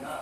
Yeah.